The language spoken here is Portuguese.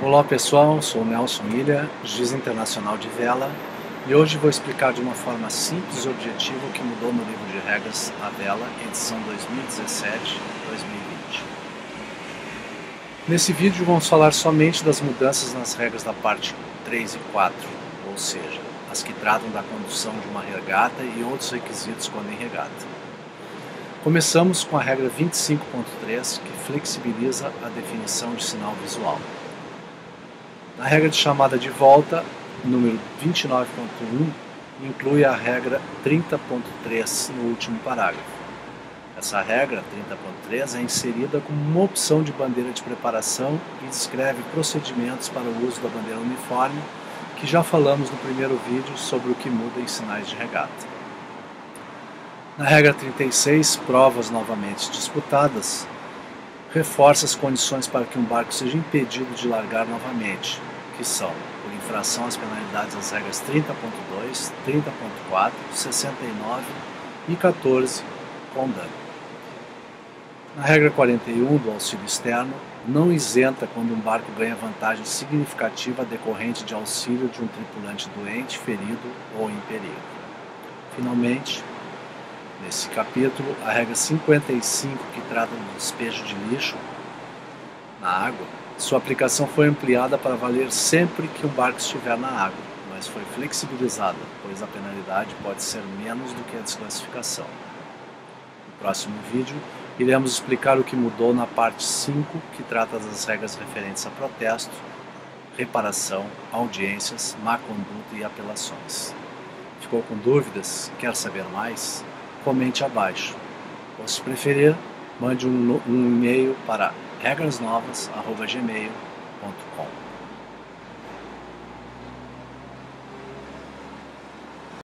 Olá pessoal, sou Nelson Ilha, juiz internacional de vela e hoje vou explicar de uma forma simples e objetiva o que mudou no livro de regras A Vela, edição 2017-2020. Nesse vídeo vamos falar somente das mudanças nas regras da parte 3 e 4, ou seja, as que tratam da condução de uma regata e outros requisitos quando em regata. Começamos com a regra 25.3, que flexibiliza a definição de sinal visual. Na regra de chamada de volta, número 29.1, inclui a regra 30.3 no último parágrafo. Essa regra 30.3 é inserida como uma opção de bandeira de preparação e descreve procedimentos para o uso da bandeira uniforme, que já falamos no primeiro vídeo sobre o que muda em sinais de regata. Na regra 36, provas novamente disputadas, reforça as condições para que um barco seja impedido de largar novamente, que são, por infração às penalidades das regras 30.2, 30.4, 69 e 14, com dano. Na regra 41 do auxílio externo, não isenta quando um barco ganha vantagem significativa decorrente de auxílio de um tripulante doente, ferido ou em perigo. Finalmente, Nesse capítulo, a regra 55, que trata do despejo de lixo na água, sua aplicação foi ampliada para valer sempre que o barco estiver na água, mas foi flexibilizada, pois a penalidade pode ser menos do que a desclassificação. No próximo vídeo, iremos explicar o que mudou na parte 5, que trata das regras referentes a protesto, reparação, audiências, má conduta e apelações. Ficou com dúvidas? Quer saber mais? comente abaixo. Ou se preferir, mande um, um e-mail para regrasnovas.gmail.com.